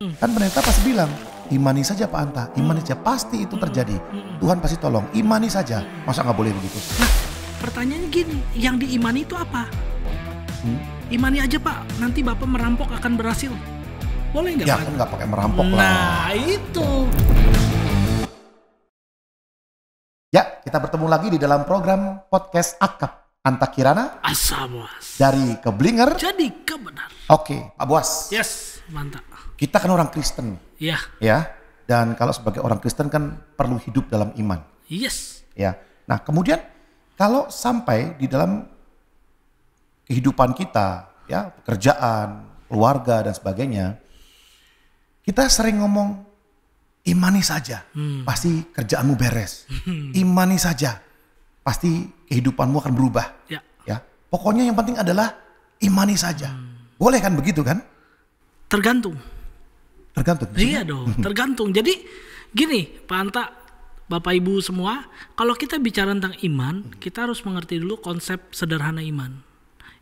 Kan pendeta pasti bilang, imani saja Pak Anta, imani saja. Pasti itu terjadi. Tuhan pasti tolong, imani saja. Masa nggak boleh begitu? Nah, pertanyaannya gini, yang diimani itu apa? Hmm? Imani aja Pak, nanti Bapak merampok akan berhasil. Boleh nggak Ya Pak? kan nggak pakai merampok lah. Nah, itu. Ya, kita bertemu lagi di dalam program podcast Akap Anta Kirana Asal bos. dari Keblinger. Jadi kebenar. Oke, Pak Bos. Yes, mantap. Kita kan orang Kristen, Ya, ya. Dan kalau sebagai orang Kristen kan perlu hidup dalam iman, yes. ya. Nah, kemudian kalau sampai di dalam kehidupan kita, ya, pekerjaan, keluarga dan sebagainya, kita sering ngomong imani saja, pasti kerjaanmu beres. Imani saja, pasti kehidupanmu akan berubah. Ya, Ya, pokoknya yang penting adalah imani saja. Boleh kan begitu kan? Tergantung. Tergantung. Iya dong, tergantung. Jadi gini, Pak Anta, Bapak Ibu semua, kalau kita bicara tentang iman, kita harus mengerti dulu konsep sederhana iman.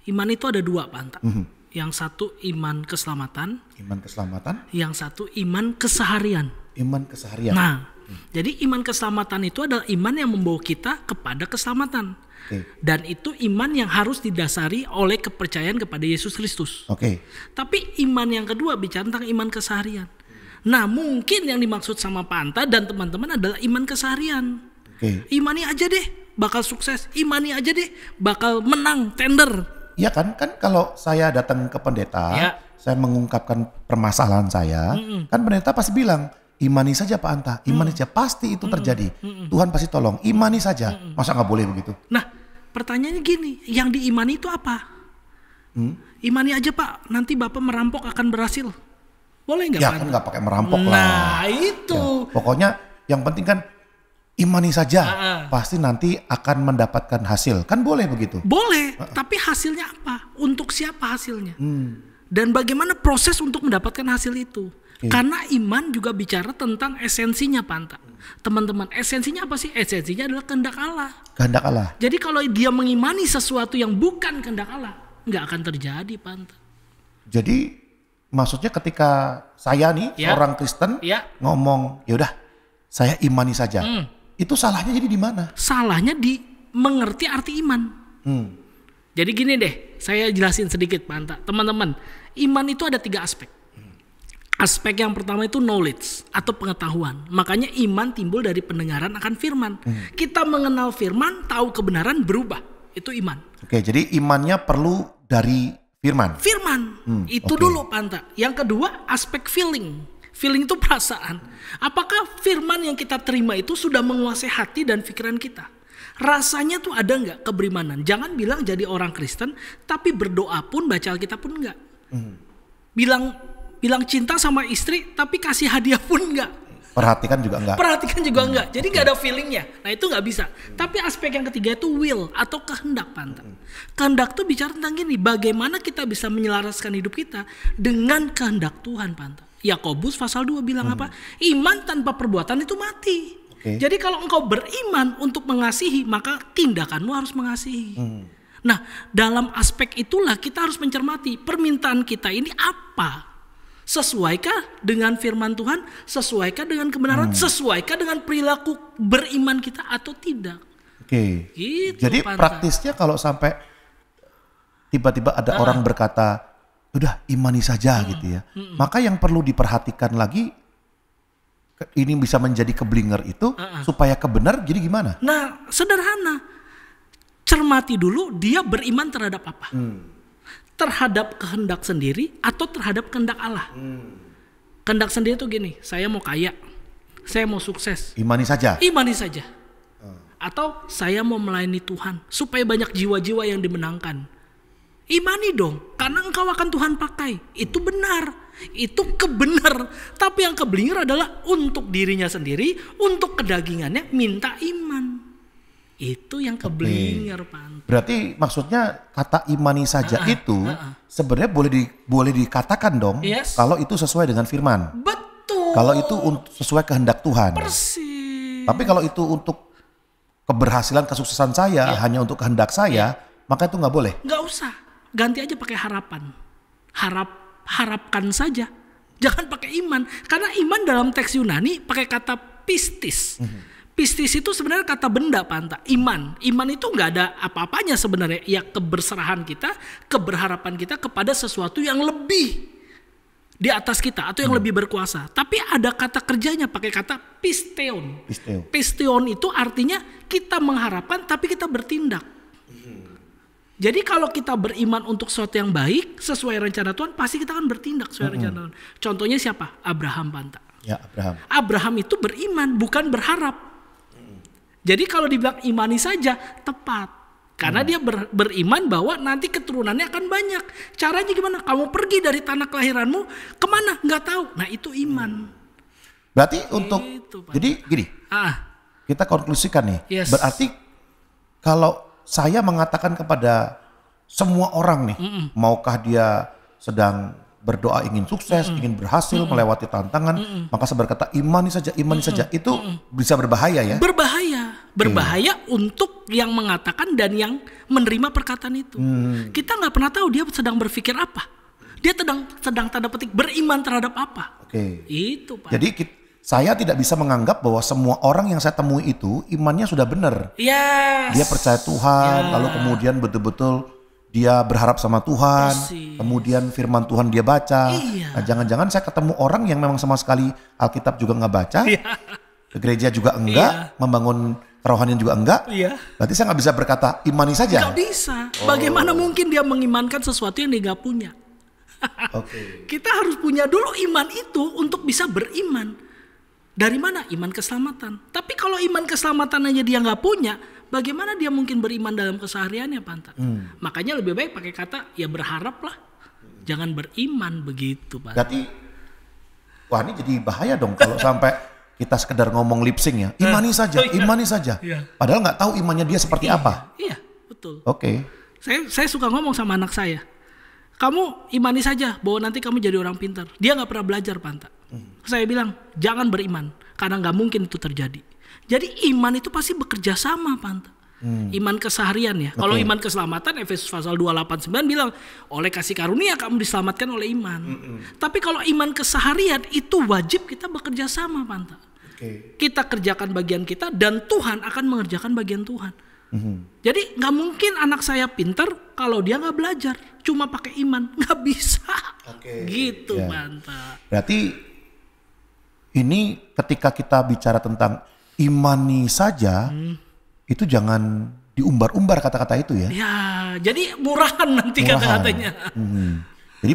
Iman itu ada dua, Pak Anta. Yang satu iman keselamatan, Iman keselamatan, yang satu iman keseharian. iman keseharian. Nah, jadi iman keselamatan itu adalah iman yang membawa kita kepada keselamatan. Dan itu iman yang harus didasari oleh kepercayaan kepada Yesus Kristus. Oke. Tapi iman yang kedua bicara tentang iman keseharian. Nah mungkin yang dimaksud sama Pak Anta dan teman-teman adalah iman keseharian. Oke. Imani aja deh bakal sukses. Imani aja deh bakal menang tender. Iya kan? Kan kalau saya datang ke pendeta, Ya. saya mengungkapkan permasalahan saya, kan pendeta pasti bilang, imani saja Pak Anta, imani saja. Pasti itu terjadi. Tuhan pasti tolong, imani saja. Masa nggak boleh begitu? Nah pertanyaannya gini, yang diimani itu apa? Imani aja Pak, nanti Bapak merampok akan berhasil. Boleh nggak Ya Pak? kan nggak pakai merampok lah. Nah itu. Pokoknya yang penting kan imani saja. Ah, Pasti nanti akan mendapatkan hasil. Kan boleh begitu? Boleh, tapi hasilnya apa? Untuk siapa hasilnya? Hmm. Dan bagaimana proses untuk mendapatkan hasil itu? Karena iman juga bicara tentang esensinya, Panta. Teman-teman, esensinya apa sih? Esensinya adalah kehendak Allah. Kehendak Allah. Jadi kalau dia mengimani sesuatu yang bukan kehendak Allah, nggak akan terjadi, Panta. Jadi maksudnya ketika saya nih Ya. seorang Kristen Ya. ngomong, ya udah saya imani saja. Hmm. Itu salahnya jadi di mana? Salahnya di mengerti arti iman. Hmm. Jadi gini deh, saya jelasin sedikit, Panta. Teman-teman, iman itu ada tiga aspek. Aspek yang pertama itu knowledge atau pengetahuan. Makanya iman timbul dari pendengaran akan firman. Kita mengenal firman, tahu kebenaran, berubah. Itu iman. Oke, jadi imannya perlu dari firman. Firman, itu oke. dulu Panta. Yang kedua, aspek feeling. Feeling itu perasaan. Apakah firman yang kita terima itu sudah menguasai hati dan pikiran kita? Rasanya tuh ada nggak keberimanan? Jangan bilang jadi orang Kristen, tapi berdoa pun baca Alkitab pun nggak. Bilang bilang cinta sama istri, tapi kasih hadiah pun nggak. Perhatikan juga enggak. Perhatikan juga enggak. Jadi nggak ada feelingnya. Nah itu nggak bisa. Tapi aspek yang ketiga itu will atau kehendak pantas. Kehendak tuh bicara tentang gini. Bagaimana kita bisa menyelaraskan hidup kita dengan kehendak Tuhan pantas. Yakobus pasal 2 bilang apa? Iman tanpa perbuatan itu mati. Oke. Jadi kalau engkau beriman untuk mengasihi, maka tindakanmu harus mengasihi. Nah, dalam aspek itulah kita harus mencermati permintaan kita ini apa. Sesuaikah dengan firman Tuhan? Sesuaikah dengan kebenaran? Sesuaikah dengan perilaku beriman kita atau tidak? Oke. Gitu, Jadi Panta. praktisnya kalau sampai tiba-tiba ada Ah. orang berkata, udah imani saja gitu ya. Maka yang perlu diperhatikan lagi ini bisa menjadi keblinger itu Ah, supaya kebenar jadi gimana? Nah, sederhana. Cermati dulu dia beriman terhadap apa? Terhadap kehendak sendiri atau terhadap kehendak Allah? Kehendak sendiri itu gini, saya mau kaya, saya mau sukses, Imani saja. imani saja. Atau saya mau melayani Tuhan supaya banyak jiwa-jiwa yang dimenangkan. Imani dong, karena engkau akan Tuhan pakai. Itu benar, itu kebenar. Tapi yang keblinger adalah untuk dirinya sendiri, untuk kedagingannya minta iman. Itu yang keblinger, Pan. Berarti maksudnya kata imani saja Ah, itu sebenarnya boleh di, boleh dikatakan dong Yes. kalau itu sesuai dengan firman. Betul. Kalau itu sesuai kehendak Tuhan. persis. Tapi kalau itu untuk keberhasilan kesuksesan saya Iya. hanya untuk kehendak saya, maka itu nggak boleh. nggak usah, ganti aja pakai harapan. Harap harapkan saja. Jangan pakai iman. Karena iman dalam teks Yunani pakai kata pistis. Pistis itu sebenarnya kata benda panta. Iman. Iman itu nggak ada apa-apanya sebenarnya. Ya keberserahan kita, keberharapan kita kepada sesuatu yang lebih di atas kita atau yang lebih berkuasa. Tapi ada kata kerjanya pakai kata pisteon. Pisteo. Pistion itu artinya kita mengharapkan tapi kita bertindak. Jadi kalau kita beriman untuk sesuatu yang baik sesuai rencana Tuhan, pasti kita akan bertindak sesuai rencana Tuhan. Contohnya siapa? Abraham Panta. Ya Abraham. Abraham itu beriman, bukan berharap. Jadi kalau dibilang imani saja, tepat. Karena dia ber- beriman bahwa nanti keturunannya akan banyak. Caranya gimana? Kamu pergi dari tanah kelahiranmu ke mana? Nggak tahu. Nah itu iman. Berarti untuk Pak. jadi gini, Ah, kita konklusikan nih. Yes. Berarti kalau saya mengatakan kepada semua orang nih, maukah dia sedang berdoa ingin sukses, ingin berhasil melewati tantangan, maka saya berkata imani saja, imani saja. Itu bisa berbahaya ya. berbahaya, berbahaya untuk yang mengatakan dan yang menerima perkataan itu. Kita nggak pernah tahu dia sedang berpikir apa. Dia sedang sedang tanda petik beriman terhadap apa. Oke. Itu pak. Jadi kit- saya tidak bisa menganggap bahwa semua orang yang saya temui itu imannya sudah benar. Yes. Dia percaya Tuhan, Ya. lalu kemudian betul-betul dia berharap sama Tuhan, Persis. kemudian firman Tuhan dia baca. Iya. Nah, jangan-jangan saya ketemu orang yang memang sama sekali Alkitab juga nggak baca, Iya. ke gereja juga enggak, membangun kerohanian juga enggak. Iya. Berarti saya nggak bisa berkata imani saja. Nggak bisa. Bagaimana mungkin dia mengimankan sesuatu yang dia nggak punya? Oke. Kita harus punya dulu iman itu untuk bisa beriman. Dari mana? Iman keselamatan. Tapi kalau iman keselamatan aja dia nggak punya, bagaimana dia mungkin beriman dalam kesehariannya, Pantat? Makanya lebih baik pakai kata ya berharaplah. Jangan beriman begitu, Pak. Berarti wah ini jadi bahaya dong kalau sampai kita sekedar ngomong lip sync ya. Imani saja, imani saja. Iya. Padahal nggak tahu imannya dia seperti apa. Iya, betul. Oke. Saya saya suka ngomong sama anak saya. Kamu imani saja bahwa nanti kamu jadi orang pintar. Dia nggak pernah belajar pantak. Saya bilang jangan beriman karena nggak mungkin itu terjadi. Jadi iman itu pasti bekerja sama pantak. Iman keseharian ya. Kalau Oke. iman keselamatan Efesus pasal 289 bilang oleh kasih karunia kamu diselamatkan oleh iman. Tapi kalau iman keseharian itu wajib kita bekerja sama pantak. Oke. Kita kerjakan bagian kita dan Tuhan akan mengerjakan bagian Tuhan. Mhm. Jadi nggak mungkin anak saya pinter kalau dia nggak belajar, cuma pakai iman, nggak bisa. Oke. Gitu Ya. mantap. Berarti ini ketika kita bicara tentang imani saja, Hmm. Itu jangan diumbar-umbar kata-kata itu ya. Ya, jadi murahan nanti kata-katanya. Hmm. Jadi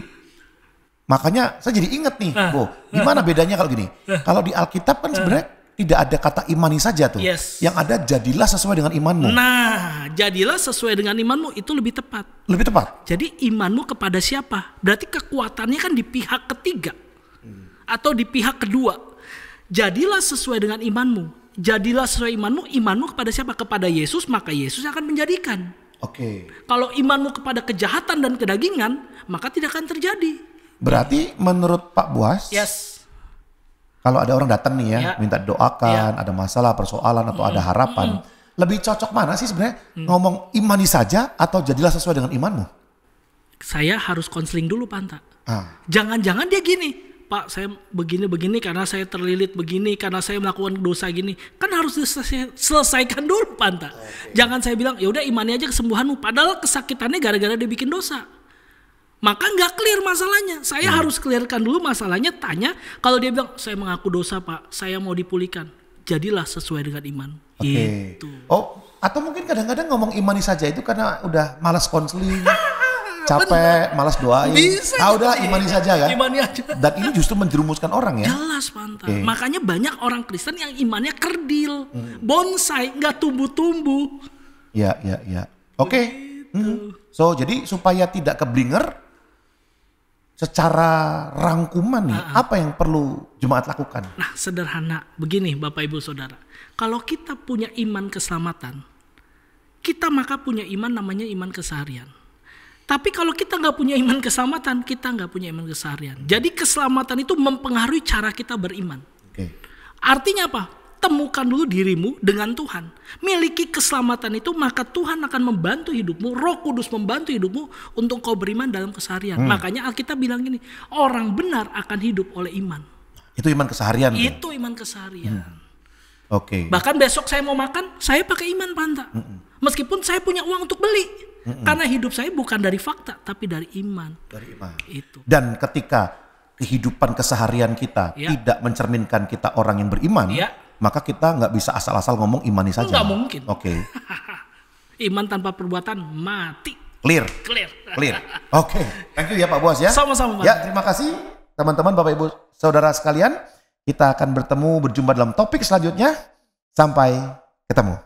makanya saya jadi inget nih, Ah. Bo, gimana bedanya kalau gini? Kalau di Alkitab kan sebenarnya tidak ada kata imani saja tuh. Yes. Yang ada jadilah sesuai dengan imanmu. Nah, jadilah sesuai dengan imanmu itu lebih tepat. Lebih tepat. Jadi imanmu kepada siapa? Berarti kekuatannya kan di pihak ketiga atau di pihak kedua. Jadilah sesuai dengan imanmu. Jadilah sesuai imanmu. Imanmu kepada siapa? Kepada Yesus, maka Yesus akan menjadikan. Oke. Kalau imanmu kepada kejahatan dan kedagingan, maka tidak akan terjadi. Berarti menurut Pak Buas, Yes. kalau ada orang datang nih ya, Ya. minta doakan, ada masalah, persoalan atau ada harapan, lebih cocok mana sih sebenarnya ngomong imani saja atau jadilah sesuai dengan imanmu? Saya harus konseling dulu, Panta. Ah, Jangan-jangan dia gini, Pak, saya begini-begini karena saya terlilit begini, karena saya melakukan dosa gini. Kan harus diselesai- selesaikan dulu, Panta. Jangan saya bilang, ya udah imani aja kesembuhanmu. Padahal kesakitannya gara-gara dia bikin dosa. Maka nggak clear masalahnya. Saya harus clearkan dulu masalahnya. Tanya, kalau dia bilang, saya mengaku dosa, Pak, saya mau dipulihkan. Jadilah sesuai dengan iman. oke. Gitu. Oh, atau mungkin kadang-kadang ngomong imani saja itu karena udah malas konseling, capek, malas doain. Bisa Ah udah imani saja kan. Imani aja. Dan ini justru menjerumuskan orang ya. Jelas Panta. Oke. Makanya banyak orang Kristen yang imannya kerdil, bonsai, nggak tumbuh-tumbuh. Ya, ya, ya. Oke. Hmm. So, jadi supaya tidak keblinger secara rangkuman nih, apa yang perlu jemaat lakukan? Nah, sederhana begini Bapak Ibu Saudara. Kalau kita punya iman keselamatan, kita maka punya iman namanya iman keseharian. Tapi kalau kita nggak punya iman keselamatan, kita nggak punya iman keseharian. Jadi keselamatan itu mempengaruhi cara kita beriman. Oke. Artinya apa? temukan dulu dirimu dengan Tuhan. Miliki keselamatan itu, maka Tuhan akan membantu hidupmu. Roh Kudus membantu hidupmu untuk kau beriman dalam keseharian. Hmm. Makanya Alkitab bilang gini, orang benar akan hidup oleh iman. Itu iman keseharian. tuh. Itu iman keseharian. Oke. Bahkan besok saya mau makan, saya pakai iman Panta. Meskipun saya punya uang untuk beli. Karena hidup saya bukan dari fakta, tapi dari iman. Dari iman. Itu. Dan ketika kehidupan keseharian kita Ya. tidak mencerminkan kita orang yang beriman, Ya. maka kita nggak bisa asal-asal ngomong imani saja. Nggak mungkin. Oke, Iman tanpa perbuatan mati. clear, Clear. clear. Oke, thank you ya Pak Bos ya. Sama-sama, Pak. Ya, terima kasih teman-teman Bapak Ibu Saudara sekalian. Kita akan bertemu berjumpa dalam topik selanjutnya. Sampai ketemu.